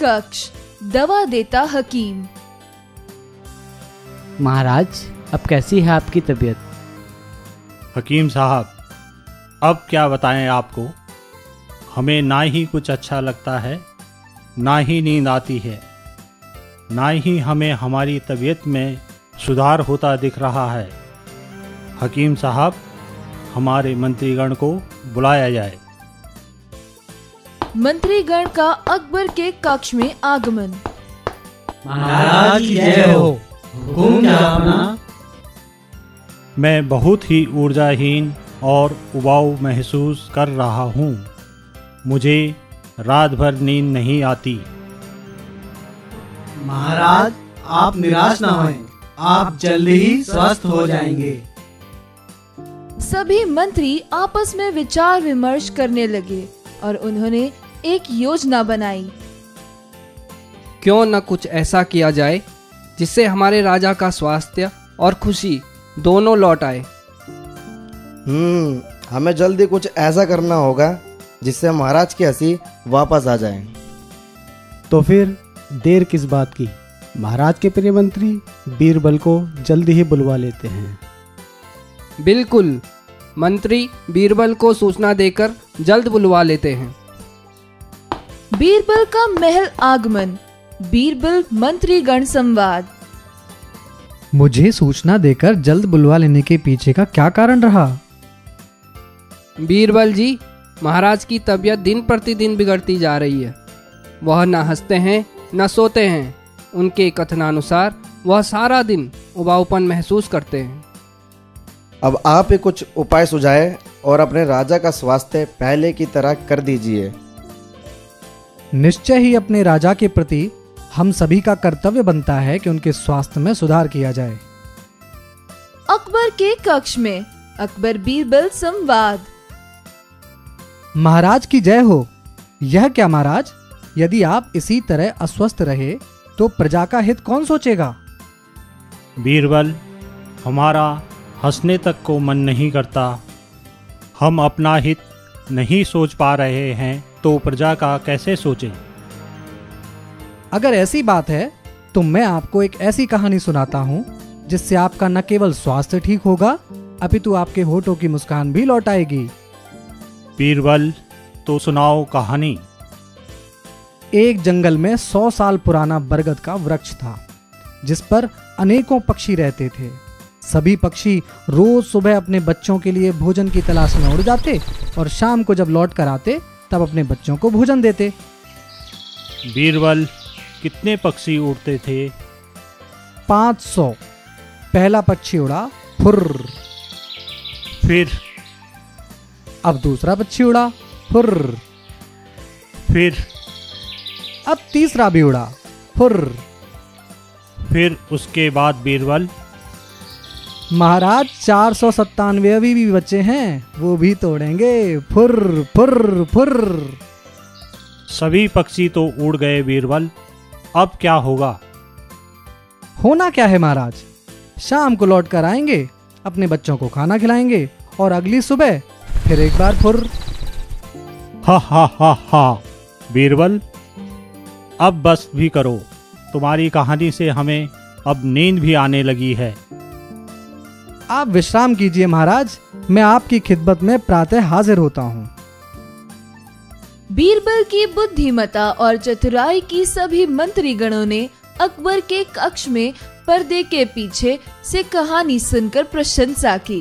कक्ष दवा देता हकीम। महाराज अब कैसी है आपकी तबीयत? हकीम साहब अब क्या बताएँ आपको? हमें ना ही कुछ अच्छा लगता है ना ही नींद आती है ना ही हमें हमारी तबीयत में सुधार होता दिख रहा है। हकीम साहब हमारे मंत्रीगण को बुलाया जाए। मंत्रीगण का अकबर के कक्ष में आगमन। महाराज की जय हो। हुकुम अपना? मैं बहुत ही ऊर्जाहीन और उबाऊ महसूस कर रहा हूँ। मुझे रात भर नींद नहीं आती। महाराज आप निराश ना होएँ। आप जल्दी ही स्वस्थ हो जाएँगे। सभी मंत्री आपस में विचार विमर्श करने लगे। और उन्होंने एक योजना बनाई। क्यों न कुछ ऐसा किया जाए जिससे हमारे राजा का स्वास्थ्य और खुशी दोनों लौट आए। हम्म हमें जल्दी कुछ ऐसा करना होगा जिससे महाराज की हँसी वापस आ जाए। तो फिर देर किस बात की? महाराज के प्रिय मंत्री बीरबल को जल्दी ही बुलवा लेते हैं। बिल्कुल मंत्री बीरबल को सूचना देकर जल्द बुलवा लेते हैं। बीरबल का महल आगमन बीरबल मंत्री गण संवाद। मुझे सूचना देकर जल्द बुलवा लेने के पीछे का क्या कारण रहा? बीरबल जी महाराज की तबीयत दिन प्रतिदिन बिगड़ती जा रही है। वह न हँसते हैं न सोते हैं। उनके कथनानुसार वह सारा दिन उबाऊपन महसूस करते हैं। अब आप ही कुछ उपाय सुझाए और अपने राजा का स्वास्थ्य पहले की तरह कर दीजिए। निश्चय ही अपने राजा के प्रति हम सभी का कर्तव्य बनता है कि उनके स्वास्थ्य में सुधार किया जाए। अकबर के कक्ष में अकबर बीरबल संवाद। महाराज की जय हो। यह क्या महाराज? यदि आप इसी तरह अस्वस्थ रहे तो प्रजा का हित कौन सोचेगा? बीरबल हमारा हंसने तक को मन नहीं करता। हम अपना हित नहीं सोच पा रहे हैं तो प्रजा का कैसे सोचें? अगर ऐसी बात है तो मैं आपको एक ऐसी कहानी सुनाता हूँ जिससे आपका न केवल स्वास्थ्य ठीक होगा अपितु आपके होठों की मुस्कान भी लौट आएगी। बीरबल तो सुनाओ कहानी। एक जंगल में सौ साल पुराना बरगद का वृक्ष था जिस पर अनेकों पक्षी रहते थे। सभी पक्षी रोज सुबह अपने बच्चों के लिए भोजन की तलाश में उड़ जाते और शाम को जब लौट कर आते तब अपने बच्चों को भोजन देते। बीरबल कितने पक्षी उड़ते थे? पाँच सौ। पहला पक्षी उड़ा फुर्र। फिर? अब दूसरा पक्षी उड़ा फुर्र। फिर? अब तीसरा भी उड़ा फुर्र। फिर उसके बाद बीरबल? महाराज चार सौ सत्तानवे अभी भी बच्चे हैं। वो भी तोड़ेंगे। फुर्र फुर्र फुर सभी पक्षी तो उड़ गए बीरबल अब क्या होगा? होना क्या है महाराज? शाम को लौट कर आएँगे अपने बच्चों को खाना खिलाएँगे और अगली सुबह फिर एक बार फुर्र। हा हा हा हा बीरबल अब बस भी करो। तुम्हारी कहानी से हमें अब नींद भी आने लगी है। आप विश्राम कीजिए महाराज, मैं आपकी खिदमत में प्रातः हाजिर होता हूँ। बीरबल की बुद्धिमता और चतुराई की सभी मंत्री गणों ने अकबर के कक्ष में पर्दे के पीछे से कहानी सुनकर प्रशंसा की।